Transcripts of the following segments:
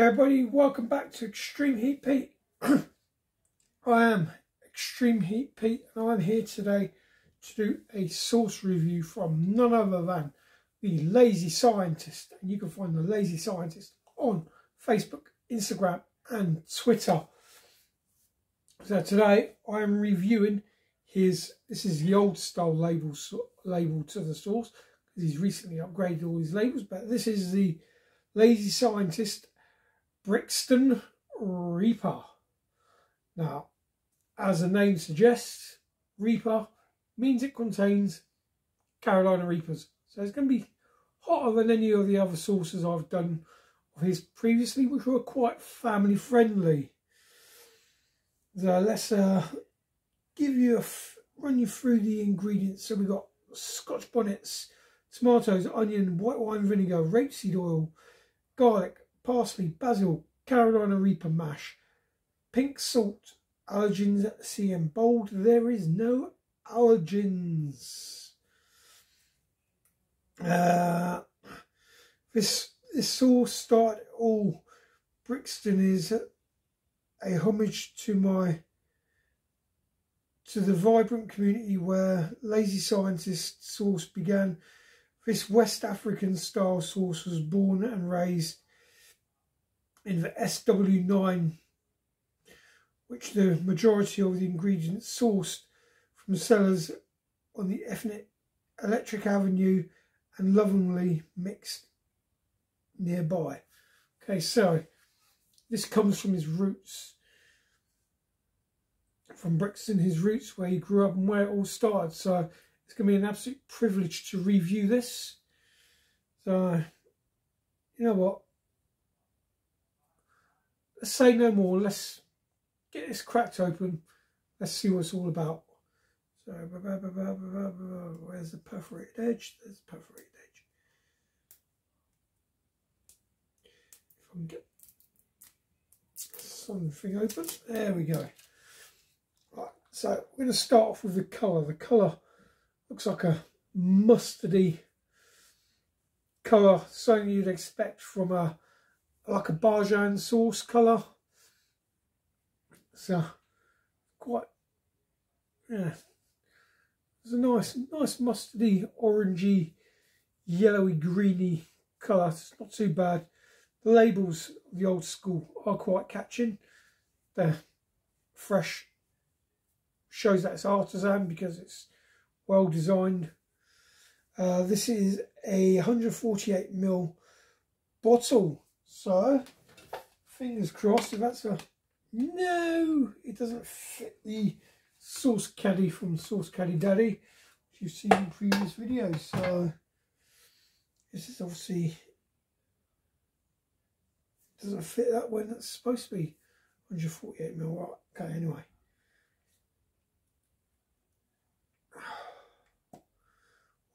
everybody, welcome back to Extreme Heat Pete. I am Extreme Heat Pete and I'm here today to do a sauce review from none other than the Lazy Scientist. And you can find the Lazy Scientist on Facebook, Instagram and Twitter. So today I'm reviewing his, this is the old style label, label to the sauce because he's recently upgraded all his labels, but this is the Lazy Scientist Brixton Reaper. Now, as the name suggests, Reaper means it contains Carolina Reapers. So it's going to be hotter than any of the other sauces I've done of his previously, which were quite family friendly. So let's uh, give you a run you through the ingredients. So we've got scotch bonnets, tomatoes, onion, white wine vinegar, rapeseed oil, garlic, parsley, basil, Carolina Reaper mash, pink salt, allergens CM bold. There is no allergens. Uh, this this sauce started all. Brixton is a homage to my to the vibrant community where Lazy Scientist sauce began. This West African style sauce was born and raised in the SW9, which the majority of the ingredients sourced from sellers on the ethnic Electric Avenue and lovingly mixed nearby. Okay, so this comes from his roots. From Brixton, his roots, where he grew up and where it all started. So it's going to be an absolute privilege to review this. So, you know what? Let's say no more. Let's get this cracked open. Let's see what it's all about. So, where's the perforated edge? There's the perforated edge. If I can get something open. There we go. Right, so we're going to start off with the colour. The colour looks like a mustardy colour, something you'd expect from a like a Bajan sauce colour. So quite yeah. It's a nice nice mustardy, orangey, yellowy, greeny colour. It's not too bad. The labels of the old school are quite catching. They're fresh. Shows that it's artisan because it's well designed. Uh, this is a 148 ml bottle so, fingers crossed if that's a... No, it doesn't fit the sauce caddy from Sauce Caddy Daddy, which you've seen in previous videos. So, this is obviously... Doesn't fit that when that's supposed to be 148 mil. Okay, anyway.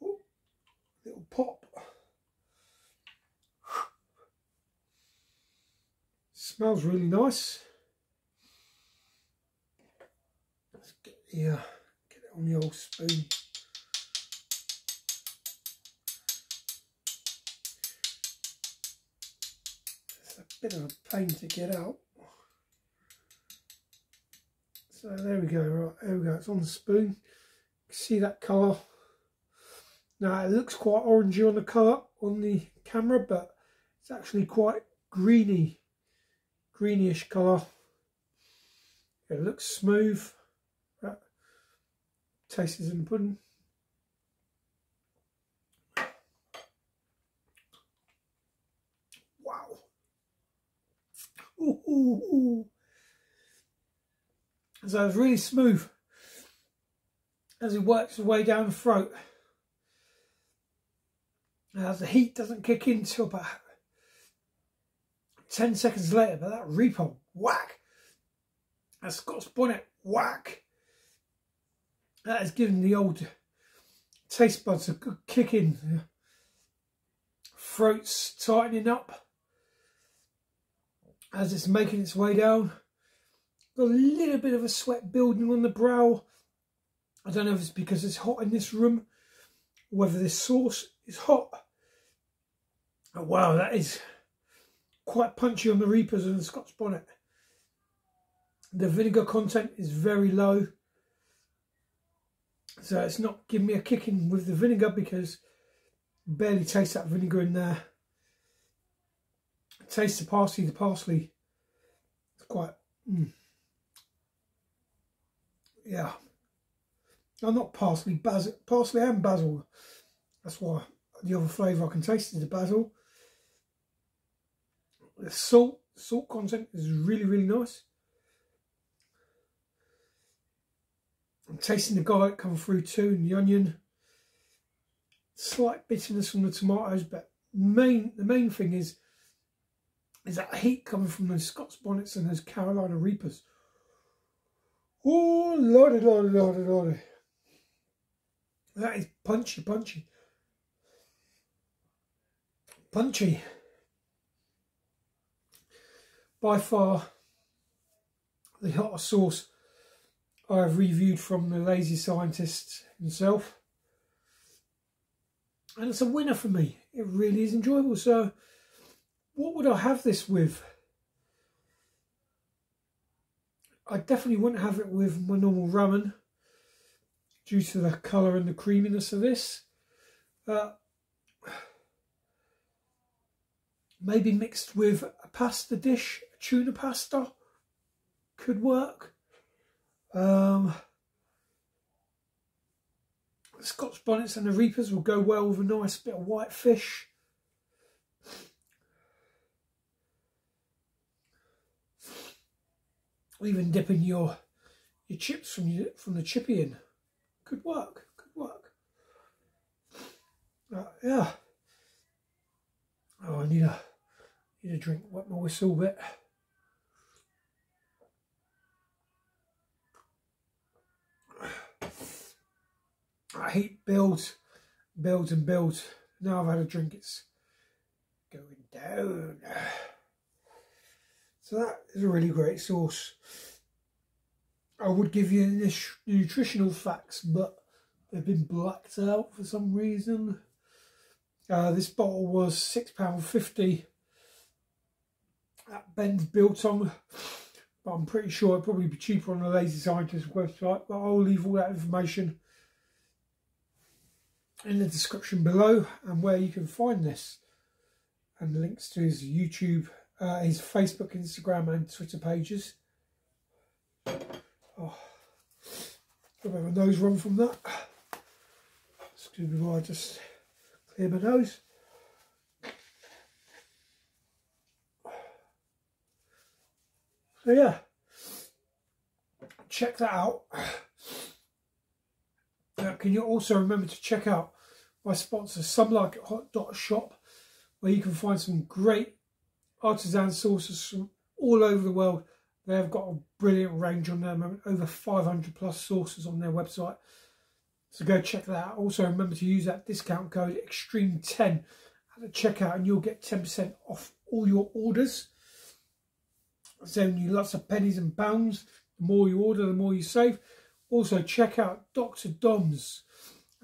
Oh, little pop. Smells really nice. Let's get the, get it on the old spoon. It's a bit of a pain to get out. So there we go, right, there we go, it's on the spoon. see that colour. Now it looks quite orangey on the colour on the camera, but it's actually quite greeny greenish colour. It looks smooth. That tastes in the pudding. Wow. Ooh, ooh, ooh. So it's really smooth as it works its way down the throat. As the heat doesn't kick in until about 10 seconds later, but that Reaper, whack. That Scotch Bonnet, whack. That has given the old taste buds a good kick in. Throat's tightening up as it's making its way down. Got a little bit of a sweat building on the brow. I don't know if it's because it's hot in this room, whether this sauce is hot. Oh, wow, that is quite punchy on the Reapers and the Scotch Bonnet. The vinegar content is very low. So it's not giving me a kicking with the vinegar because barely taste that vinegar in there. Taste the parsley, the parsley. It's quite, mm. yeah. No, not parsley, basil, parsley and basil. That's why the other flavour I can taste is the basil. The salt, salt content is really, really nice. I'm tasting the garlic coming through too and the onion. Slight bitterness from the tomatoes, but main the main thing is is that heat coming from those Scots bonnets and those Carolina Reapers. Oh lordy, lordy, lordy, lordy. That is punchy, punchy. Punchy. By far the hottest sauce I have reviewed from the lazy scientist himself. And it's a winner for me. It really is enjoyable. So, what would I have this with? I definitely wouldn't have it with my normal ramen due to the colour and the creaminess of this. Uh, maybe mixed with a pasta dish, tuna pasta could work. Um, the Scotch bonnets and the reapers will go well with a nice bit of white fish. Even dipping your your chips from your, from the chippy in could work. Could work. Uh, yeah. Oh, I need a need a drink. Wet my whistle a bit. I heat builds, builds and builds. Now I've had a drink, it's going down. So that is a really great sauce. I would give you nutritional facts, but they've been blacked out for some reason. Uh, this bottle was £6.50 at Ben's Biltong, but I'm pretty sure it'd probably be cheaper on the Lazy Scientist website, but I'll leave all that information in the description below and where you can find this and links to his YouTube, uh, his Facebook, Instagram and Twitter pages. Oh, bit of a nose run from that. Excuse me while I just clear my nose. So yeah, check that out. Now, can you also remember to check out my sponsor, Shop, where you can find some great artisan sauces from all over the world. They have got a brilliant range on their moment, over 500 plus sauces on their website. So go check that out. Also remember to use that discount code Extreme10 at the checkout and you'll get 10% off all your orders. Saving you lots of pennies and pounds. The more you order, the more you save. Also check out Dr. Dom's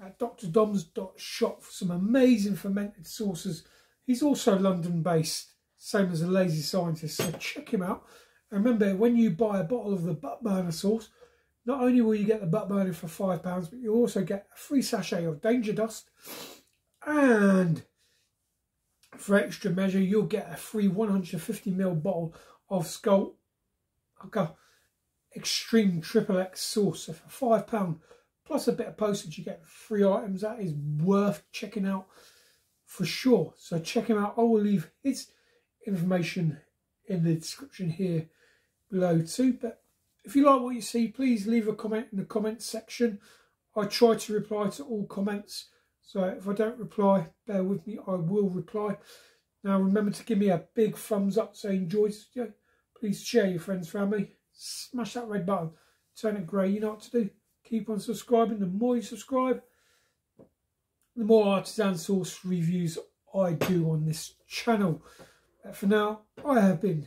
uh, at drdoms.shop for some amazing fermented sauces. He's also London based, same as a lazy scientist, so check him out. And remember, when you buy a bottle of the butt burner sauce, not only will you get the butt burner for £5, but you also get a free sachet of Danger Dust. And for extra measure, you'll get a free 150ml bottle of Skull okay, Extreme Triple X sauce. So for £5, plus a bit of postage you get free items that is worth checking out for sure. So check him out. I will leave his information in the description here below too. But if you like what you see please leave a comment in the comments section. I try to reply to all comments. So if i don't reply bear with me i will reply. Now remember to give me a big thumbs up so you enjoyed this video please share your friends family smash that red button turn it grey you know what to do keep on subscribing. The more you subscribe, the more artisan sauce reviews I do on this channel. But for now, I have been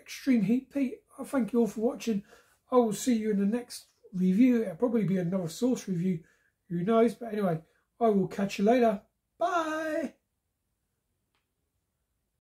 Extreme Heat Pete. I thank you all for watching. I will see you in the next review. It'll probably be another sauce review. Who knows? But anyway, I will catch you later. Bye.